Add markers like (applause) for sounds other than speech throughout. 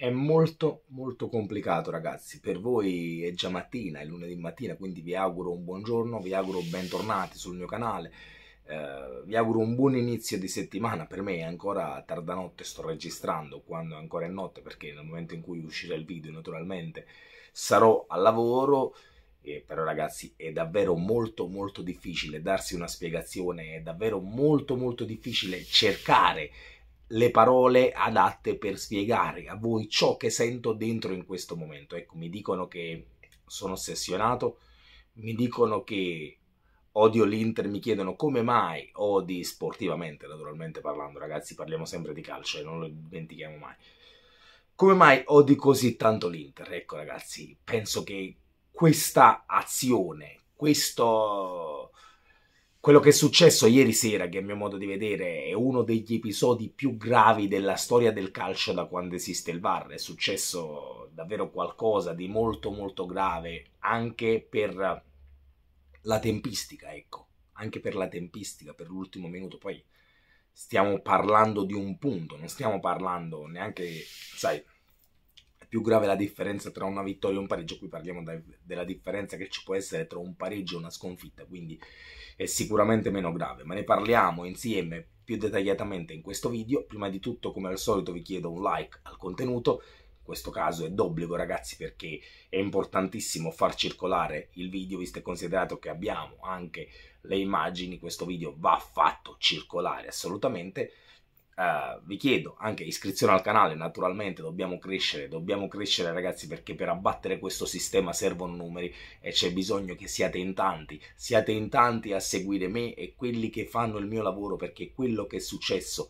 È molto molto complicato ragazzi, per voi è già mattina, è lunedì mattina, quindi vi auguro un buongiorno, vi auguro bentornati sul mio canale, eh, vi auguro un buon inizio di settimana, per me è ancora tarda notte, sto registrando quando ancora è notte perché nel momento in cui uscirà il video naturalmente sarò al lavoro, eh, però ragazzi è davvero molto molto difficile darsi una spiegazione, è davvero molto molto difficile cercare le parole adatte per spiegare a voi ciò che sento dentro in questo momento. Ecco, mi dicono che sono ossessionato, mi dicono che odio l'Inter, mi chiedono come mai odi sportivamente, naturalmente parlando, ragazzi, parliamo sempre di calcio e non lo dimentichiamo mai. Come mai odi così tanto l'Inter? Ecco, ragazzi, penso che questa azione, questo quello che è successo ieri sera, che a mio modo di vedere è uno degli episodi più gravi della storia del calcio da quando esiste il VAR, è successo davvero qualcosa di molto molto grave anche per la tempistica, ecco, anche per la tempistica, per l'ultimo minuto, poi stiamo parlando di un punto, non stiamo parlando neanche, sai, più grave la differenza tra una vittoria e un pareggio, qui parliamo da, della differenza che ci può essere tra un pareggio e una sconfitta, quindi è sicuramente meno grave, ma ne parliamo insieme più dettagliatamente in questo video. Prima di tutto, come al solito, vi chiedo un like al contenuto. In questo caso è d'obbligo, ragazzi, perché è importantissimo far circolare il video, visto e considerato che abbiamo anche le immagini. Questo video va fatto circolare assolutamente. Uh, vi chiedo anche iscrizione al canale, naturalmente dobbiamo crescere, dobbiamo crescere ragazzi perché per abbattere questo sistema servono numeri e c'è bisogno che siate in tanti, siate in tanti a seguire me e quelli che fanno il mio lavoro perché quello che è successo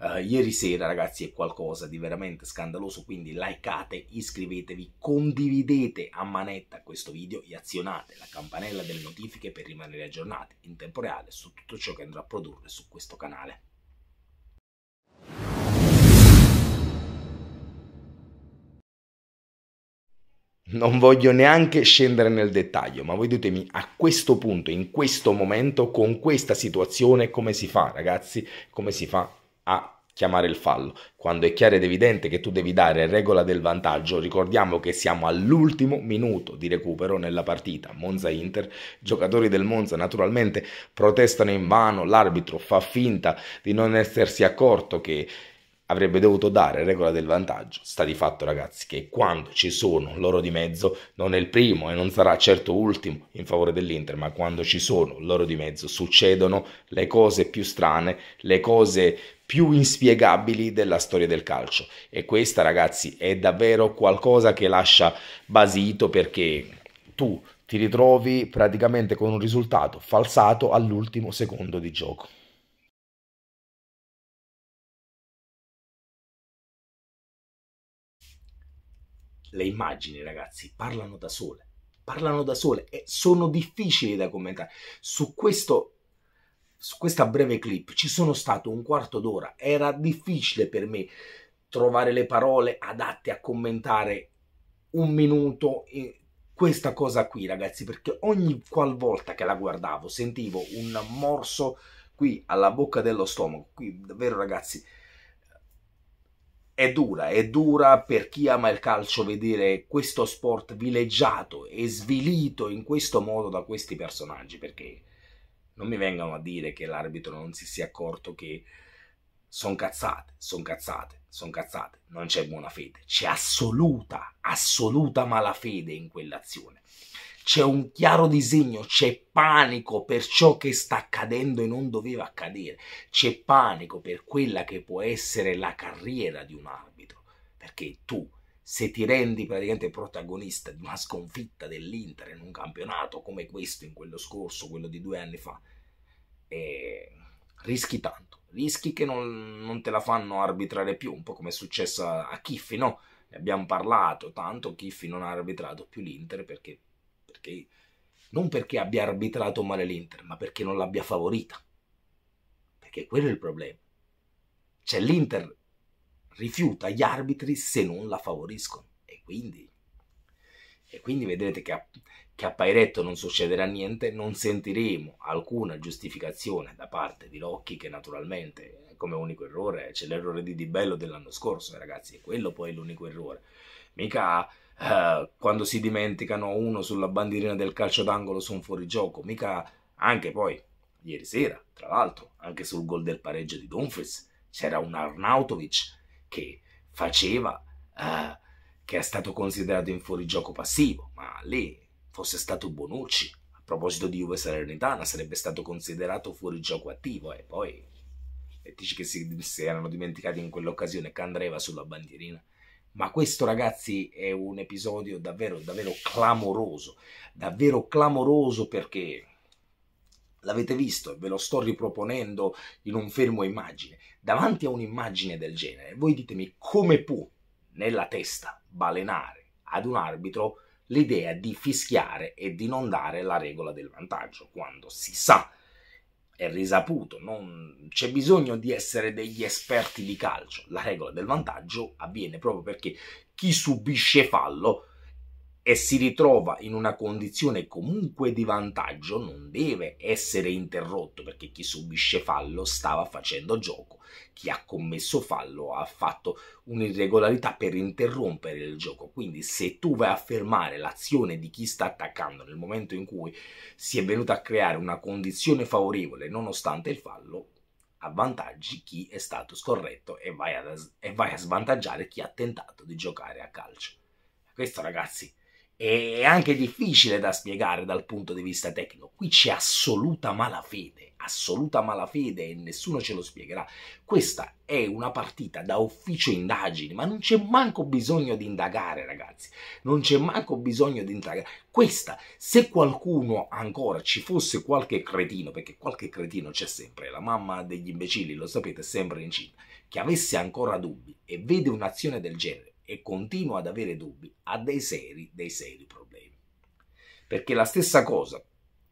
uh, ieri sera ragazzi è qualcosa di veramente scandaloso, quindi likeate, iscrivetevi, condividete a manetta questo video e azionate la campanella delle notifiche per rimanere aggiornati in tempo reale su tutto ciò che andrò a produrre su questo canale. Non voglio neanche scendere nel dettaglio, ma voi ditemi a questo punto, in questo momento, con questa situazione, come si fa, ragazzi? Come si fa a chiamare il fallo? Quando è chiaro ed evidente che tu devi dare regola del vantaggio, ricordiamo che siamo all'ultimo minuto di recupero nella partita Monza-Inter. Giocatori del Monza naturalmente protestano in vano, l'arbitro fa finta di non essersi accorto che avrebbe dovuto dare regola del vantaggio. Sta di fatto, ragazzi, che quando ci sono loro di mezzo, non è il primo e non sarà certo ultimo in favore dell'Inter, ma quando ci sono loro di mezzo succedono le cose più strane, le cose più inspiegabili della storia del calcio. E questa, ragazzi, è davvero qualcosa che lascia basito perché tu ti ritrovi praticamente con un risultato falsato all'ultimo secondo di gioco. Le immagini, ragazzi, parlano da sole. Parlano da sole e sono difficili da commentare. Su questo su questa breve clip ci sono stato un quarto d'ora. Era difficile per me trovare le parole adatte a commentare un minuto questa cosa qui, ragazzi, perché ogni qualvolta che la guardavo sentivo un morso qui alla bocca dello stomaco. Qui davvero, ragazzi, è dura, è dura per chi ama il calcio vedere questo sport vileggiato e svilito in questo modo da questi personaggi, perché non mi vengano a dire che l'arbitro non si sia accorto che sono cazzate, sono cazzate, sono cazzate, non c'è buona fede, c'è assoluta, assoluta malafede in quell'azione c'è un chiaro disegno, c'è panico per ciò che sta accadendo e non doveva accadere, c'è panico per quella che può essere la carriera di un arbitro, perché tu se ti rendi praticamente protagonista di una sconfitta dell'Inter in un campionato come questo, in quello scorso, quello di due anni fa, eh, rischi tanto, rischi che non, non, te la fanno arbitrare più, un po' come è successo a, a Chiffi, no? Ne abbiamo parlato, tanto Chiffi non ha arbitrato più l'Inter perché perché, non perché abbia arbitrato male l'Inter, ma perché non l'abbia favorita. Perché quello è il problema. Cioè l'Inter rifiuta gli arbitri se non la favoriscono. E quindi, e quindi vedrete che, che a Pairetto non succederà niente, non sentiremo alcuna giustificazione da parte di Rocchi che naturalmente come unico errore c'è l'errore di Di Bello dell'anno scorso, ragazzi, e quello poi è l'unico errore. Mica eh, quando si dimenticano uno sulla bandierina del calcio d'angolo su un fuorigioco, mica anche poi ieri sera, tra l'altro, anche sul gol del pareggio di Dumfries, c'era un Arnautovic che faceva, eh, che è stato considerato in fuorigioco passivo, ma lì fosse stato Bonucci, a proposito di Juve Salernitana, sarebbe stato considerato fuorigioco attivo e poi e dici che si, si erano dimenticati in quell'occasione che Candreva sulla bandierina. Ma questo, ragazzi, è un episodio davvero, davvero clamoroso. Davvero clamoroso perché l'avete visto e ve lo sto riproponendo in un fermo immagine. Davanti a un'immagine del genere, voi ditemi come può nella testa balenare ad un arbitro l'idea di fischiare e di non dare la regola del vantaggio, quando si sa è risaputo, non c'è bisogno di essere degli esperti di calcio. La regola del vantaggio avviene proprio perché chi subisce fallo e si ritrova in una condizione comunque di vantaggio non deve essere interrotto perché chi subisce fallo stava facendo gioco, chi ha commesso fallo ha fatto un'irregolarità per interrompere il gioco. Quindi se tu vai a fermare l'azione di chi sta attaccando nel momento in cui si è venuto a creare una condizione favorevole nonostante il fallo, avvantaggi chi è stato scorretto e vai, a, e vai a svantaggiare chi ha tentato di giocare a calcio. Questo ragazzi è anche difficile da spiegare dal punto di vista tecnico. Qui c'è assoluta malafede, assoluta malafede e nessuno ce lo spiegherà. Questa è una partita da ufficio indagini, ma non c'è manco bisogno di indagare, ragazzi. Non c'è manco bisogno di indagare. Questa, se qualcuno ancora ci fosse qualche cretino, perché qualche cretino c'è sempre, la mamma degli imbecilli, lo sapete, sempre incinta, che avesse ancora dubbi e vede un'azione del genere e continua ad avere dubbi, ha dei seri, dei seri problemi. Perché la stessa cosa,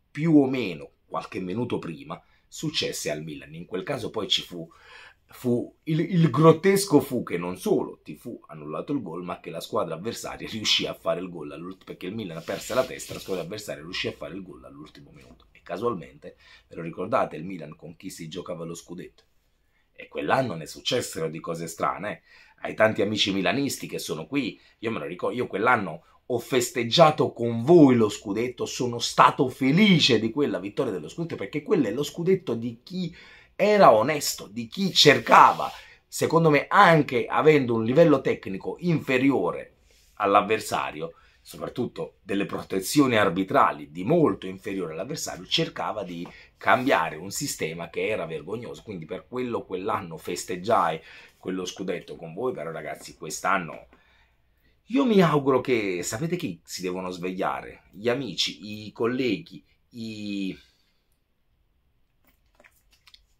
più o meno qualche minuto prima, successe al Milan. In quel caso poi ci fu, fu il, il, grottesco fu che non solo ti fu annullato il gol, ma che la squadra avversaria (laughs) riuscì a fare il gol all'ultimo, perché il Milan perse la testa, la squadra avversaria riuscì a fare il gol all'ultimo minuto. E casualmente, ve lo ricordate, il Milan con chi si giocava lo scudetto? E quell'anno ne successero di cose strane. Ai tanti amici milanisti che sono qui, io me lo ricordo, io quell'anno ho festeggiato con voi lo scudetto, sono stato felice di quella vittoria dello scudetto perché quello è lo scudetto di chi era onesto, di chi cercava, secondo me anche avendo un livello tecnico inferiore all'avversario, soprattutto delle protezioni arbitrali di molto inferiore all'avversario, cercava di cambiare un sistema che era vergognoso. Quindi per quello quell'anno festeggiai quello scudetto con voi, però ragazzi quest'anno io mi auguro che, sapete chi si devono svegliare? Gli amici, i colleghi, i,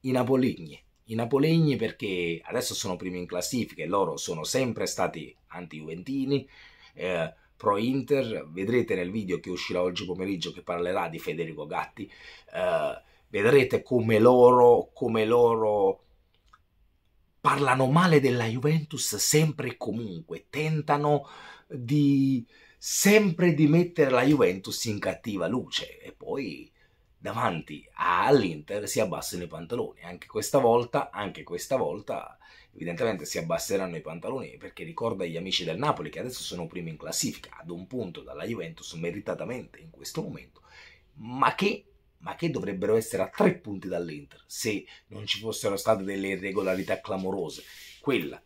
i napolegni. I napolegni perché adesso sono primi in classifica e loro sono sempre stati anti-juventini, eh, pro-Inter, vedrete nel video che uscirà oggi pomeriggio che parlerà di Federico Gatti, eh, vedrete come loro, come loro parlano male della Juventus sempre e comunque, tentano di sempre di mettere la Juventus in cattiva luce e poi davanti all'Inter si abbassano i pantaloni. Anche questa volta, anche questa volta evidentemente si abbasseranno i pantaloni perché ricorda agli amici del Napoli che adesso sono primi in classifica ad un punto dalla Juventus meritatamente in questo momento ma che, ma che dovrebbero essere a tre punti dall'Inter se non ci fossero state delle irregolarità clamorose. Quella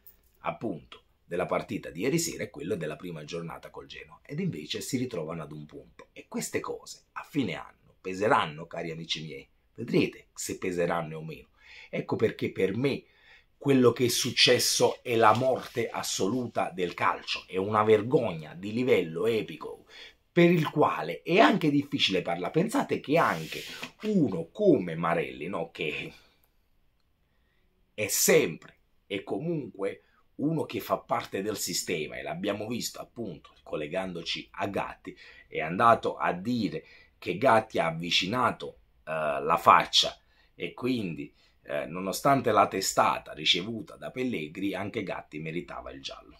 appunto della partita di ieri sera e quella della prima giornata col Genoa. Ed invece si ritrovano ad un punto. E queste cose a fine anno peseranno cari amici miei? Vedrete se peseranno o meno. Ecco perché per me quello che è successo è la morte assoluta del calcio, è una vergogna di livello epico per il quale è anche difficile parlare. Pensate che anche uno come Marelli, no, che è sempre e comunque uno che fa parte del sistema e l'abbiamo visto appunto collegandoci a Gatti, è andato a dire che Gatti ha avvicinato uh, la faccia e quindi eh, nonostante la testata ricevuta da Pellegri, anche Gatti meritava il giallo.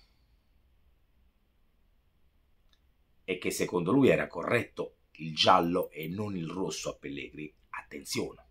E che secondo lui era corretto il giallo e non il rosso a Pellegrini. Attenzione.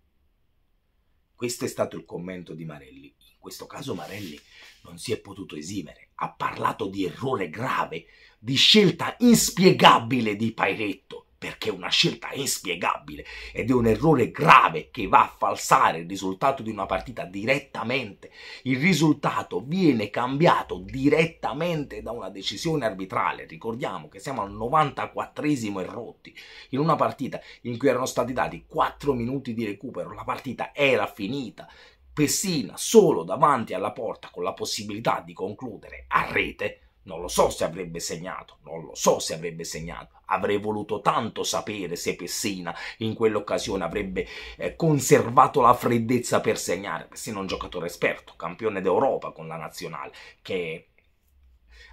Questo è stato il commento di Marelli. In questo caso Marelli non si è potuto esimere. Ha parlato di errore grave, di scelta inspiegabile di Pairetto perché è una scelta inspiegabile ed è un errore grave che va a falsare il risultato di una partita direttamente. Il risultato viene cambiato direttamente da una decisione arbitrale. Ricordiamo che siamo al 94esimo e rotti in una partita in cui erano stati dati 4 minuti di recupero, la partita era finita. Pessina solo davanti alla porta con la possibilità di concludere a rete non lo so se avrebbe segnato, non lo so se avrebbe segnato. Avrei voluto tanto sapere se Pessina in quell'occasione avrebbe eh, conservato la freddezza per segnare. Pessina è un giocatore esperto, campione d'Europa con la nazionale, che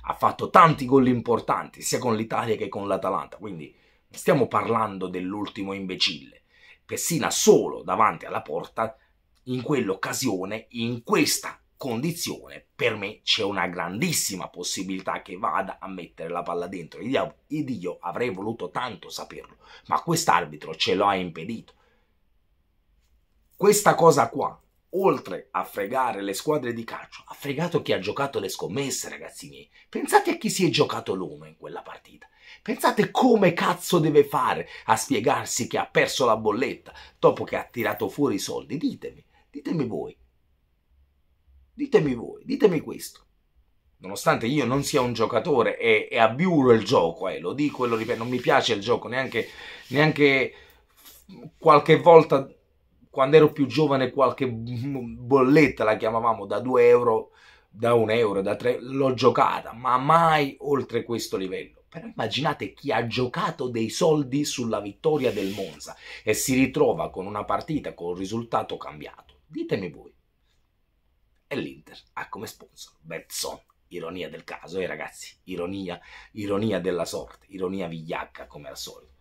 ha fatto tanti gol importanti sia con l'Italia che con l'Atalanta. Quindi stiamo parlando dell'ultimo imbecille. Pessina solo davanti alla porta in quell'occasione, in questa condizione, per me c'è una grandissima possibilità che vada a mettere la palla dentro ed io avrei voluto tanto saperlo, ma quest'arbitro ce lo ha impedito. Questa cosa qua, oltre a fregare le squadre di calcio, ha fregato chi ha giocato le scommesse, ragazzi miei. Pensate a chi si è giocato l'uno in quella partita. Pensate come cazzo deve fare a spiegarsi che ha perso la bolletta dopo che ha tirato fuori i soldi. Ditemi, ditemi voi. Ditemi voi, ditemi questo. Nonostante io non sia un giocatore e, e abbiuro il gioco, eh, lo dico e lo ripeto, non mi piace il gioco, neanche, neanche qualche volta quando ero più giovane qualche bolletta la chiamavamo da 2 euro, da 1 euro, da 3, l'ho giocata, ma mai oltre questo livello. Però immaginate chi ha giocato dei soldi sulla vittoria del Monza e si ritrova con una partita con il risultato cambiato. Ditemi voi e l'Inter ha come sponsor Betson. Ironia del caso, eh ragazzi, ironia, ironia della sorte, ironia vigliacca come al solito.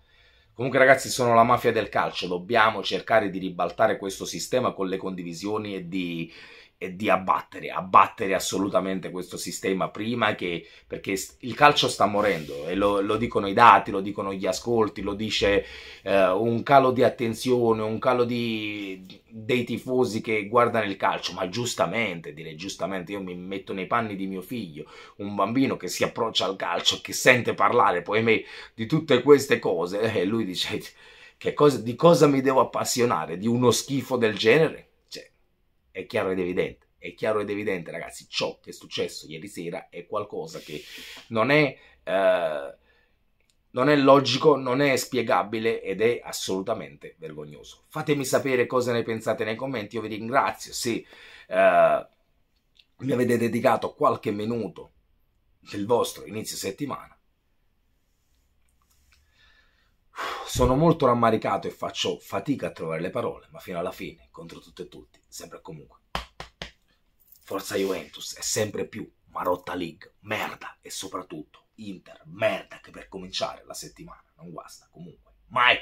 Comunque ragazzi sono la mafia del calcio, dobbiamo cercare di ribaltare questo sistema con le condivisioni e di di abbattere, abbattere assolutamente questo sistema prima che, perché il calcio sta morendo e lo, lo dicono i dati, lo dicono gli ascolti, lo dice eh, un calo di attenzione, un calo di, dei tifosi che guardano il calcio, ma giustamente, direi giustamente, io mi metto nei panni di mio figlio, un bambino che si approccia al calcio, che sente parlare poi me di tutte queste cose (laughs) e lui dice che cosa, di cosa mi devo appassionare, di uno schifo del genere? È chiaro ed evidente. È chiaro ed evidente, ragazzi, ciò che è successo ieri sera è qualcosa che non è, eh, non è logico, non è spiegabile ed è assolutamente vergognoso. Fatemi sapere cosa ne pensate nei commenti, io vi ringrazio se eh, mi avete dedicato qualche minuto del vostro inizio settimana. Sono molto rammaricato e faccio fatica a trovare le parole, ma fino alla fine, contro tutto e tutti, sempre e comunque. Forza Juventus è sempre più Marotta League, merda e soprattutto Inter, merda che per cominciare la settimana non guasta comunque mai.